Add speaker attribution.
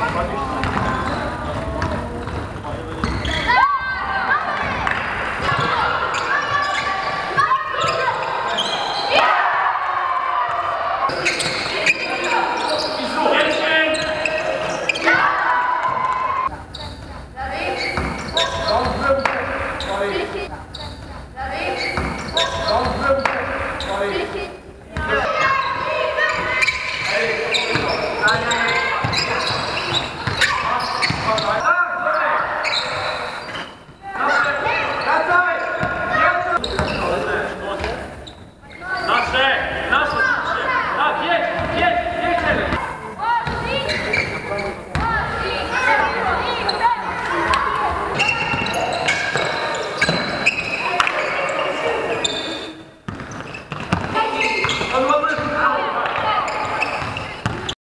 Speaker 1: Pode estar.